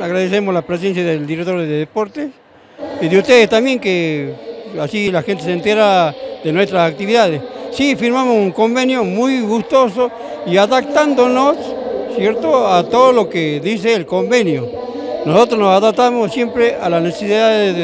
Agradecemos la presencia del director de deportes y de ustedes también que así la gente se entera de nuestras actividades. Sí, firmamos un convenio muy gustoso y adaptándonos, ¿cierto?, a todo lo que dice el convenio. Nosotros nos adaptamos siempre a las necesidades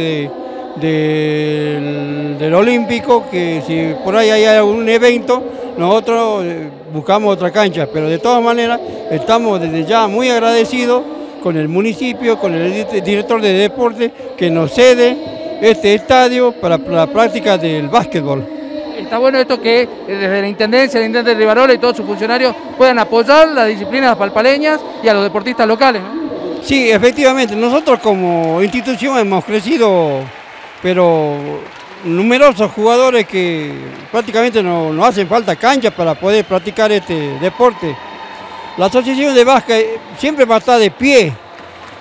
del, olímpico, que si por ahí hay algún evento, nosotros eh, buscamos otra cancha, pero de todas maneras estamos desde ya muy agradecidos con el municipio, con el director de deporte que nos cede este estadio para la práctica del básquetbol. Está bueno esto que eh, desde la Intendencia, el Intendente de Rivarola y todos sus funcionarios puedan apoyar las disciplinas palpaleñas y a los deportistas locales. Sí, efectivamente, nosotros como institución hemos crecido, pero numerosos jugadores que prácticamente no, no hacen falta canchas para poder practicar este deporte. La asociación de básquet siempre va a estar de pie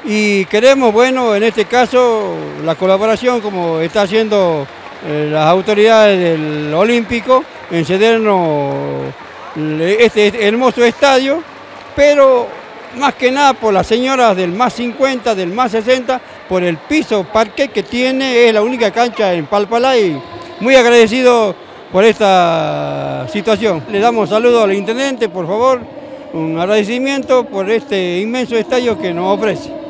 y queremos, bueno, en este caso, la colaboración como está haciendo eh, las autoridades del Olímpico en cedernos este hermoso estadio, pero más que nada por las señoras del más 50, del más 60, por el piso parque que tiene, es la única cancha en Palpalá y muy agradecido por esta situación. Le damos saludo al intendente, por favor, un agradecimiento por este inmenso estadio que nos ofrece.